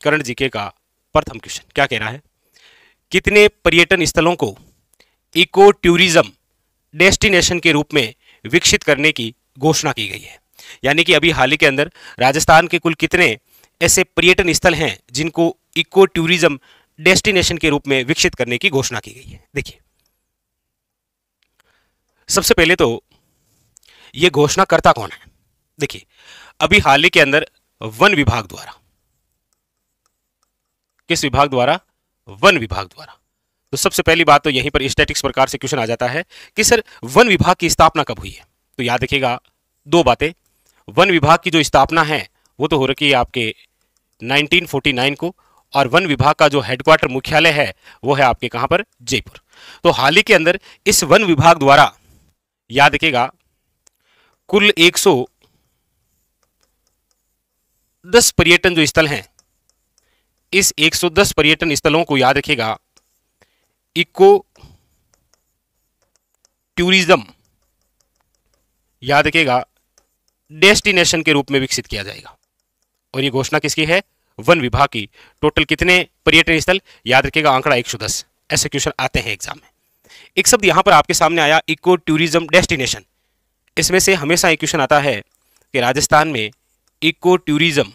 Current GK का प्रथम question, क्या कह रहा है? कितने पर्यटन स्थलों को इको टूरिज़्म डेस्टिनेशन के रूप में विकसित करने की घोषणा की गई है? यानी कि अभी हाल ही के अंदर राजस्थान के कुल कितने ऐसे पर्यटन स्थल हैं जिनको इको टूरिज़्म डेस्टिनेशन के रूप में विकसित करने की घोषणा की गई है? देखिए, सबसे पहले तो ये घोषणा करता कौन है? देखिए, अभी हाल ही के अंदर वन विभाग द्वारा किस विभाग द्वारा? वन विभाग द्वारा। तो सबसे पहली बात तो यहीं पर स्टैटिक्स प्रकार से क्वेश्चन आ जाता है कि सर, वन विभाग की स्थापना कब हुई है? तो याद रखिएगा, दो बातें। वन विभाग की जो स्थापना है, वो तो हो रखी है आपके 1949 को, और वन विभाग का जो हेडक्वार्टर मुख्यालय है, वो है आपके कहाँ पर? जयपुर। तो हाल ही के अंदर इस वन विभाग द्वारा, याद रखिएगा, कुल 110 पर्यटन जो स्थल हैं इस 110 पर्यटन स्थलों को याद रखेगा। इको टूरिज़्म याद रखेगा, डेस्टिनेशन के रूप में विकसित किया जाएगा। और ये घोषणा किसकी है? वन विभाग की। टोटल कितने पर्यटन स्थल? याद रखेगा, आंकड़ा 110 ऐसे क्वेश्चन आते हैं एग्ज़ाम में। एक शब्द यहाँ पर आपके सामने आया, इको टूरिज़्म डेस्टिनेशन। इसमें से हमेशा एक क्वेश्चन आता है कि राजस्थान में इको टूरिज़्म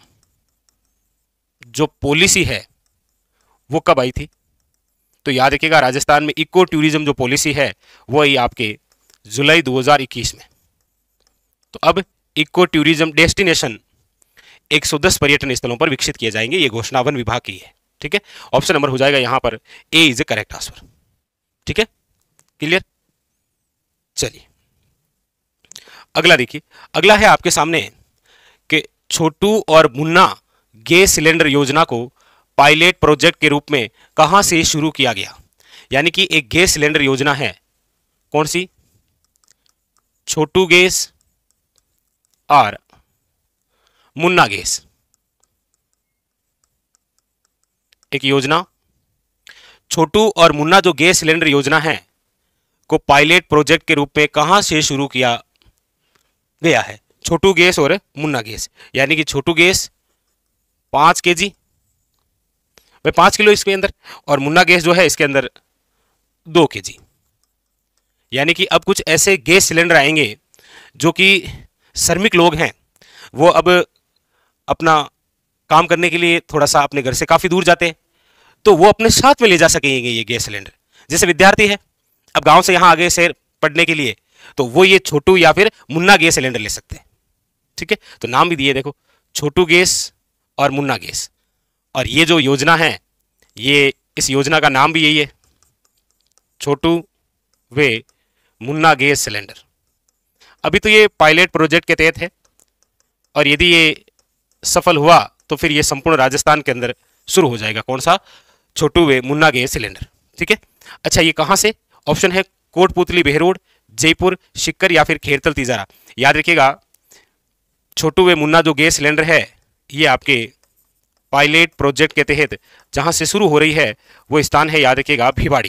जो पॉलिसी है, वो कब आई थी? तो याद रखिएगा, राजस्थान में इको टूरिज़्म जो पॉलिसी है, वो आई आपके जुलाई 2021 में। तो अब इको टूरिज़्म डेस्टिनेशन 110 पर्यटन स्थलों पर विकसित किए जाएँगे, ये घोषणा वन विभाग की है, ठीक है? ऑप्शन नंबर हो जाएगा यहाँ पर A is a correct answer ठीक है? क्लियर चलिए। अगला देखिए, अगला है आपके सामने कि छोटू और मुन्ना गैस सिलेंडर योजना को पायलट प्रोजेक्ट के रूप में कहाँ से शुरू किया गया? यानी कि एक गैस सिलेंडर योजना है। कौन सी? छोटू गैस और मुन्ना गैस। एक योजना। छोटू और मुन्ना जो गैस सिलेंडर योजना है, को पायलट प्रोजेक्ट के रूप में कहाँ से शुरू किया गया है? छोटू गैस और मुन्ना गैस। यानी कि छोटू गैस पाँच के जी भाई पाँच किलो इसके अंदर, और मुन्ना गैस जो है इसके अंदर दो के जी यानी कि अब कुछ ऐसे गैस सिलेंडर आएँगे जो कि श्रमिक लोग हैं, वो अब अपना काम करने के लिए थोड़ा सा अपने घर से काफ़ी दूर जाते हैं तो वो अपने साथ में ले जा सकेंगे ये गैस सिलेंडर। जैसे विद्यार्थी है, अब गाँव से यहाँ आगे शहर पढ़ने के लिए तो वो ये छोटू या फिर मुन्ना गैस सिलेंडर ले सकते हैं। ठीक है? तो नाम भी दिए, देखो, छोटू गैस और मुन्ना गैस। और ये जो योजना है, ये इस योजना का नाम भी यही है। छोटू वे मुन्ना गैस सिलेंडर। अभी तो ये पायलट प्रोजेक्ट के तहत है, और यदि ये सफल हुआ तो फिर ये संपूर्ण राजस्थान के अंदर शुरू हो जाएगा। कौन सा? छोटू वे मुन्ना गैस सिलेंडर। ठीक है? अच्छा ये कहाँ से? ऑप्शन है कोटपुतली बेहरोड जयपुर, शिक्कर या फिर खेरतल तीजारा। याद रखिएगा, छोटू वे मुन्ना जो गैस सिलेंडर है ये आपके पायलट प्रोजेक्ट के तहत जहाँ से शुरू हो रही है, वो स्थान है, याद रखिएगा, भिवाड़ी।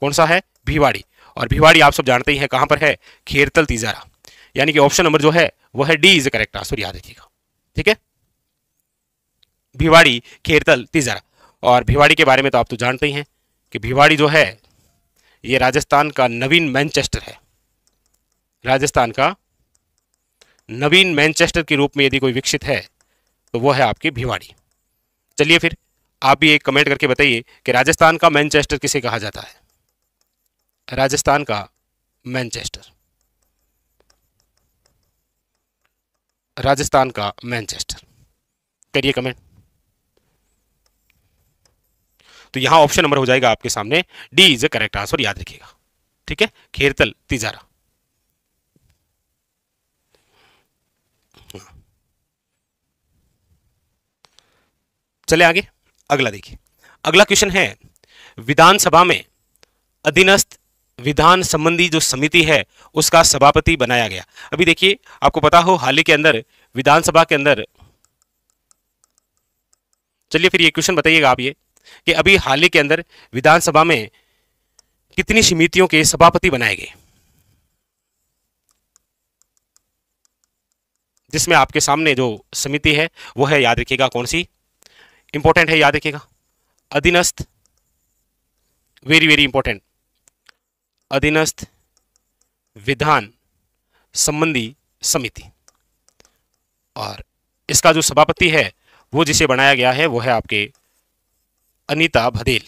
कौन सा है? भिवाड़ी। और भिवाड़ी आप सब जानते ही हैं कहाँ पर है? खेरतल तीजारा। यानी कि ऑप्शन नंबर जो है वो है डी इज़ करेक्ट आंसर, याद रखिएगा। ठीक है? भिवाड़ी, खेरतल, तीजारा। और भिवाड़ी के बारे में तो आप तो जानते ही हैं कि भिवाड़ी जो है, ये राजस्थान का नवीन मैनचेस्टर है। राजस्थान का नवीन मैनचेस्टर के रूप में यदि कोई विकसित है तो वो है आपकी भिवाड़ी चलिए फिर, आप भी एक कमेंट करके बताइए कि राजस्थान का मैनचेस्टर किसे कहा जाता है? राजस्थान का मैनचेस्टर राजस्थान का मैनचेस्टर करिए कमेंट तो यहाँ ऑप्शन नंबर हो जाएगा आपके सामने। D is a correct answer याद रखिएगा। ठीक है? खेरतल, तिजारा। चले आगे, अगला देखिए। अगला क्वेश्चन है, विधानसभा में अधीनस्थ विधान संबंधी जो समिति है, उसका सभापति बनाया गया। अभी देखिए, आपको पता हो, हाल ही के अंदर, विधानसभा के अंदर चलिए फिर ये क्वेश्चन बताइएगा आप ये, कि अभी हाल ही के अंदर विधानसभा में कितनी समितियों के सभापति बनाए गए? जिसमें आपके सामने जो समिति है, वो है, याद रखिएगा कौन सी? इंपॉर्टेंट है, याद रखिएगा। अधीनस्थ वेरी वेरी इंपॉर्टेंट अधीनस्थ, विधान, संबंधी, समिति। और इसका जो सभापति है, वो जिसे बनाया गया है, वो है आपके अनीता भदेल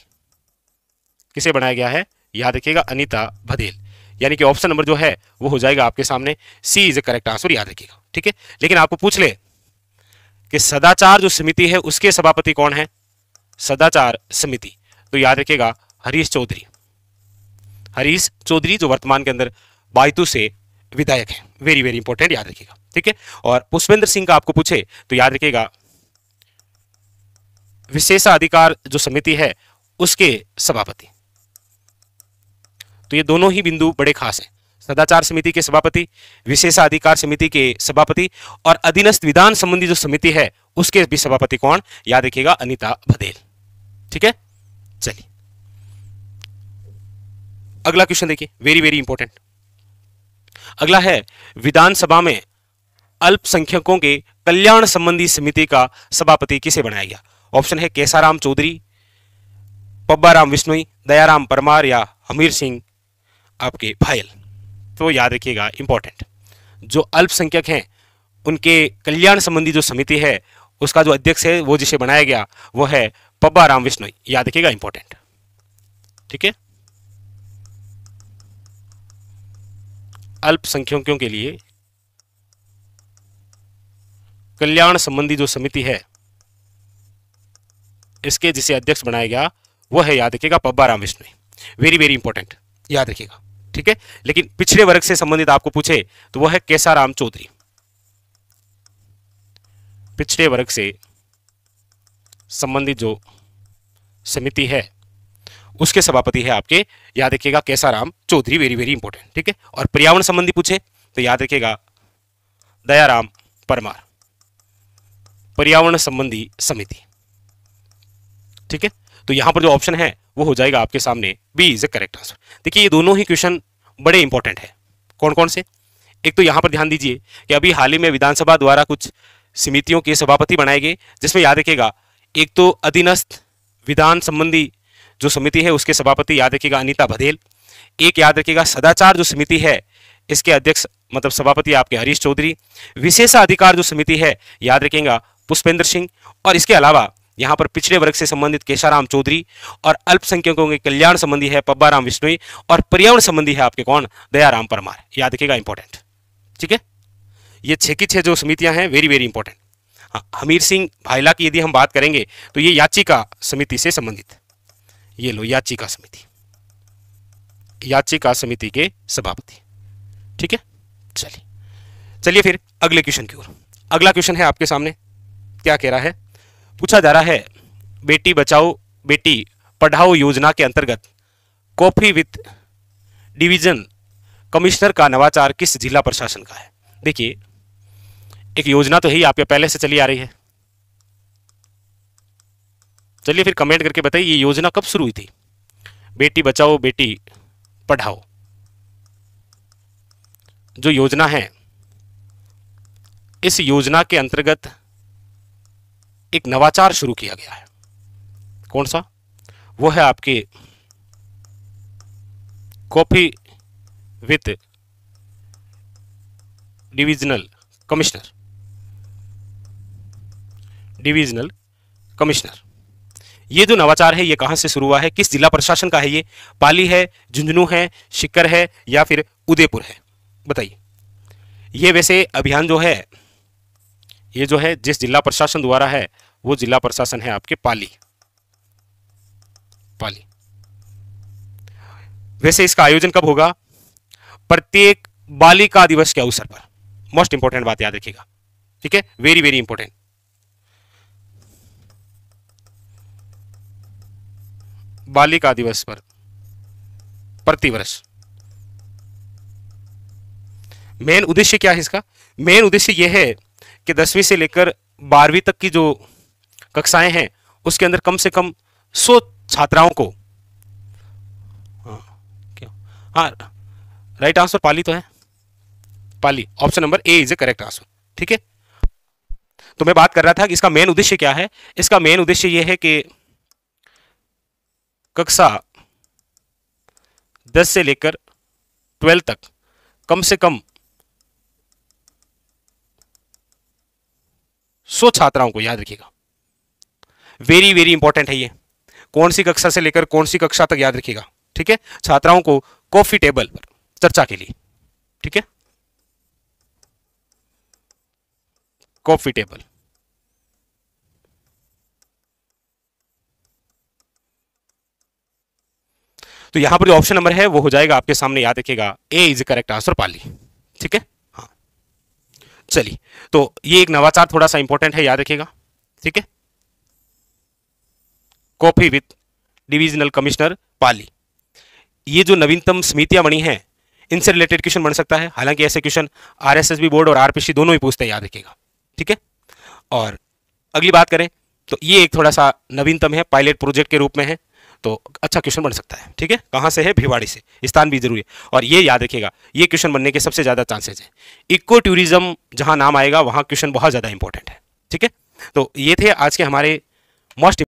किसे बनाया गया है? याद रखिएगा, अनीता भदेल यानी कि ऑप्शन नंबर जो है, वो हो जाएगा आपके सामने। C is a correct answer याद रखिएगा। ठीक है? लेकिन आपको पूछ ले कि सदाचार जो समिति है, उसके सभापति कौन है? सदाचार समिति। तो याद रखिएगा, हरीश चौधरी। हरीश चौधरी जो वर्तमान के अंदर बायतू से विधायक है। वेरी वेरी इंपॉर्टेंट याद रखिएगा। ठीक है? और पुष्पेंद्र सिंह का आपको पूछे तो याद रखिएगा, विशेषाधिकार जो समिति है, उसके सभापति। तो ये दोनों ही बिंदु बड़े खास हैं। सदाचार समिति के सभापति, विशेषाधिकार समिति के सभापति और अधीनस्थ विधान संबंधी जो समिति है, उसके भी सभापति कौन? याद रखिएगा, अनिता भदेल ठीक है? चलिए। अगला क्वेश्चन देखिए वेरी वेरी इंपॉर्टेंट अगला है, विधानसभा में अल्पसंख्यकों के कल्याण संबंधी समिति का सभापति किसे बनाया गया? ऑप्शन है, केसाराम चौधरी, पब्बाराम विश्नोई दयाराम परमार या हमीर सिंह, आपके भायल। तो याद रखिएगा इंपॉर्टेंट जो अल्पसंख्यक हैं, उनके कल्याण संबंधी जो समिति है, उसका जो अध्यक्ष है, वो जिसे बनाया गया, वो है पब्बा राम विश्नोई याद रखिएगा इंपॉर्टेंट ठीक है? अल्पसंख्यकों के लिए कल्याण संबंधी जो समिति है, इसके जिसे अध्यक्ष बनाया गया, वो है, याद रखिएगा, Pabba Ram Vishnu. Very very important याद रखिएगा. ठीक है? लेकिन पिछड़े वर्ग से संबंधित आपको पूछे तो वह है केसाराम चौधरी। पिछड़े वर्ग से संबंधित जो समिति है, उसके सभापति है आपके, याद रखिएगा Kesaram Chaudhary very very important ठीक है? और पर्यावरण संबंधी पूछे तो याद रखिएगा दयाराम परमार, पर्यावरण संबंधी समिति, ठीक है? तो यहाँ पर जो ऑप्शन है वो हो जाएगा आपके सामने. B is a correct answer देखिए, ये दोनों ही क्वेश्चन बड़े इंपॉर्टेंट है. कौन कौन से? एक तो यहाँ पर ध्यान दीजिए कि अभी हाल ही में विधानसभा द्वारा कुछ समितियों के सभापति बनाए गए, जिसमें याद रखेगा एक तो अधीनस्थ विधान संबंधी जो समिति है, उसके सभापति याद रखिएगा अनिता बधेल एक याद रखिएगा, सदाचार जो समिति है, इसके अध्यक्ष मतलब सभापति आपके हरीश चौधरी. विशेषाधिकार जो समिति है, याद रखेगा पुष्पेंद्र सिंह. और इसके अलावा यहाँ पर पिछड़े वर्ग से संबंधित केशाराम चौधरी और अल्पसंख्यकों के कल्याण संबंधी है पब्बाराम विश्नोई और पर्यावरण संबंधी है आपके कौन? दयाराम परमार। याद रखिएगा इंपॉर्टेंट ठीक है? ये छह की छह जो समितियाँ हैं वेरी वेरी इंपॉर्टेंट हाँ हमीर सिंह भाईला की यदि हम बात करेंगे तो ये याचिका समिति से संबंधित। ये लो, याचिका समिति। याचिका समिति के सभापति। ठीक है? चलिए। चलिए फिर अगले क्वेश्चन की ओर। अगला क्वेश्चन है आपके सामने। क्या कह रहा है? पूछा जा रहा है, बेटी बचाओ, बेटी पढ़ाओ योजना के अंतर्गत कॉफ़ी विथ डिवीज़न कमिश्नर का नवाचार किस जिला प्रशासन का है? देखिए, एक योजना तो है आप पहले से चली आ रही है। चलिए फिर कमेंट करके बताइए, ये योजना कब शुरू हुई थी? बेटी बचाओ, बेटी पढ़ाओ। जो योजना है, इस योजना के अंतर्गत एक नवाचार शुरू किया गया है। कौन सा? वो है आपके coffee with divisional commissioner. Divisional commissioner. ये जो नवाचार है, ये कहाँ से शुरू हुआ है? किस जिला प्रशासन का है ये? पाली है, झुंझुनू है शिकर है या फिर उदयपुर है? बताइए। ये वैसे अभियान जो है ये जो है, जिस जिला प्रशासन द्वारा है, वो जिला प्रशासन है आपके पाली। पाली। वैसे इसका आयोजन कब होगा? प्रत्येक बालिका दिवस के अवसर पर। मोस्ट इंपॉर्टेंट बात याद रखिएगा। ठीक है? वेरी वेरी इंपॉर्टेंट बालिका दिवस पर। प्रतिवर्ष। मेन उद्देश्य क्या है इसका? मेन उद्देश्य यह है कि दसवीं से लेकर बारहवीं तक की जो कक्षाएँ हैं, उसके अंदर कम से कम सौ छात्राओं को। हाँ हाँ राइट आंसर पाली तो है। Pali option number A is a correct answer ठीक है? तो मैं बात कर रहा था कि इसका मेन उद्देश्य क्या है। इसका मेन उद्देश्य यह है कि कक्षा 10 से लेकर 12 तक कम से कम सौ छात्राओं को याद रखिएगा। वेरी वेरी इंपॉर्टेंट है ये। कौन सी कक्षा से लेकर कौन सी कक्षा तक याद रखिएगा, ठीक है? छात्राओं को कॉफ़ी टेबल पर चर्चा के लिए, ठीक है? कॉफ़ी टेबल तो यहाँ पर जो ऑप्शन नंबर है, वो हो जाएगा, आपके सामने याद रखिएगा A is correct answer Pali, ठीक है हाँ? चलिए तो ये एक नवाचार थोड़ा सा इंपॉर्टेंट है, याद रखिएगा, ठीक है? Coffee with divisional commissioner Pali ये जो नवीनतम समितियाँ बनी हैं, इनसे रिलेटेड क्वेश्चन बन सकता है। हालाँकि ऐसे क्वेश्चन आरएसएसबी बोर्ड और आरपीसी दोनों ही पूछते हैं, याद रखिएगा, ठीक है? और अगली बात करें तो ये एक थोड़ा सा नवीनतम है पायलट प्रोजेक्ट के रूप में है। तो अच्छा क्वेश्चन बन सकता है, ठीक है? कहाँ से है? भिवाड़ी से। स्थान भी ज़रूरी है। और ये याद रखिएगा, ये क्वेश्चन बनने के सबसे ज़्यादा चांसेज है। इको टूरिज़्म जहाँ नाम आएगा, वहाँ क्वेश्चन बहुत ज़्यादा इंपॉर्टेंट है, ठीक है? तो ये थे आज के हमारे मोस्ट